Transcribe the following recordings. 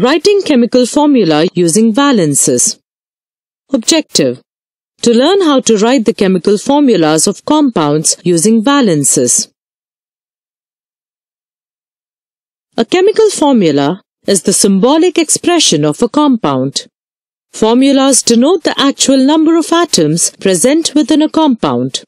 Writing chemical formula using valences. Objective. To learn how to write the chemical formulas of compounds using valences. A chemical formula is the symbolic expression of a compound. Formulas denote the actual number of atoms present within a compound.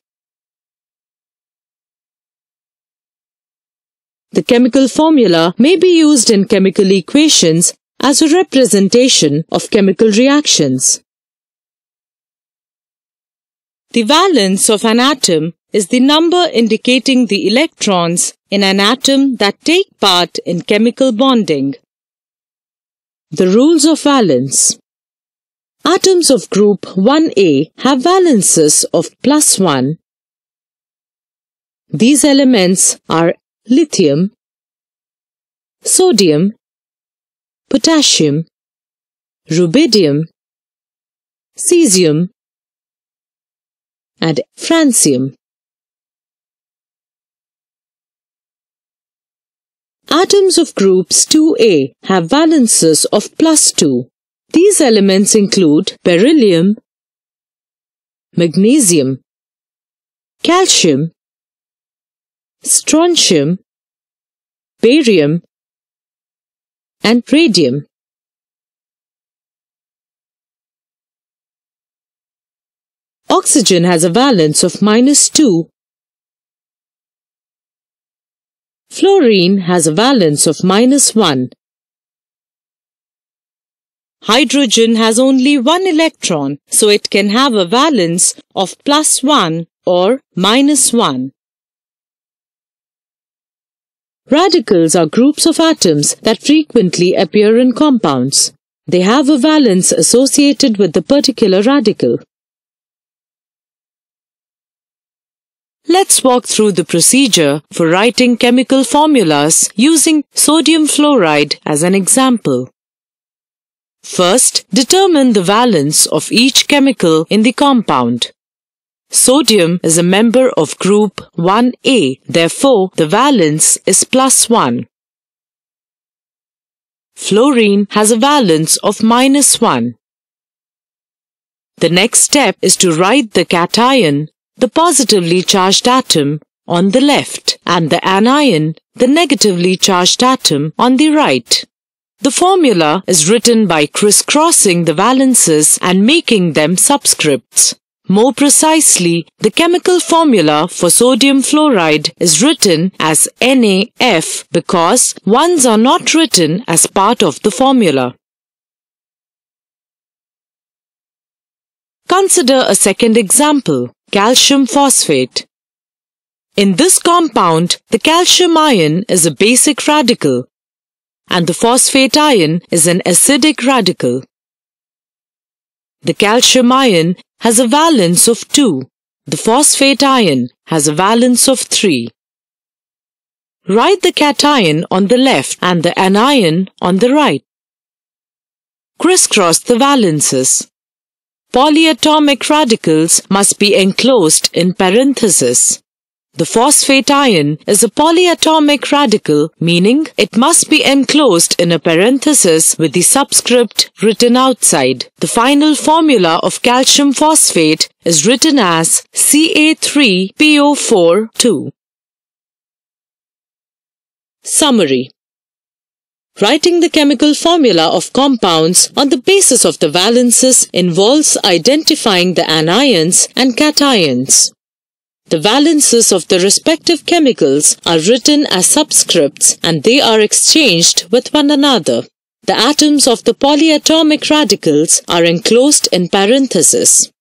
The chemical formula may be used in chemical equations as a representation of chemical reactions. The valence of an atom is the number indicating the electrons in an atom that take part in chemical bonding. The rules of valence Atoms of group 1a have valences of plus 1. These elements are lithium, sodium, potassium, rubidium, cesium, and francium. Atoms of groups 2A have valences of plus 2. These elements include beryllium, magnesium, calcium, strontium, barium, and radium. Oxygen has a valence of minus 2. Fluorine has a valence of minus 1. Hydrogen has only one electron, so it can have a valence of plus 1 or minus 1. Radicals are groups of atoms that frequently appear in compounds. They have a valence associated with the particular radical. Let's walk through the procedure for writing chemical formulas using sodium fluoride as an example. First, determine the valence of each chemical in the compound. Sodium is a member of group 1A, therefore the valence is plus 1. Fluorine has a valence of minus 1. The next step is to write the cation, the positively charged atom, on the left and the anion, the negatively charged atom, on the right. The formula is written by crisscrossing the valences and making them subscripts. More precisely, the chemical formula for sodium fluoride is written as NaF because ones are not written as part of the formula. Consider a second example, calcium phosphate. In this compound, the calcium ion is a basic radical and the phosphate ion is an acidic radical. The calcium ion has a valence of 2. The phosphate ion has a valence of 3. Write the cation on the left and the anion on the right. Crisscross the valences. Polyatomic radicals must be enclosed in parentheses. The phosphate ion is a polyatomic radical, meaning it must be enclosed in a parenthesis with the subscript written outside. The final formula of calcium phosphate is written as Ca3PO4 Summary Writing the chemical formula of compounds on the basis of the valences involves identifying the anions and cations. The valences of the respective chemicals are written as subscripts and they are exchanged with one another. The atoms of the polyatomic radicals are enclosed in parentheses.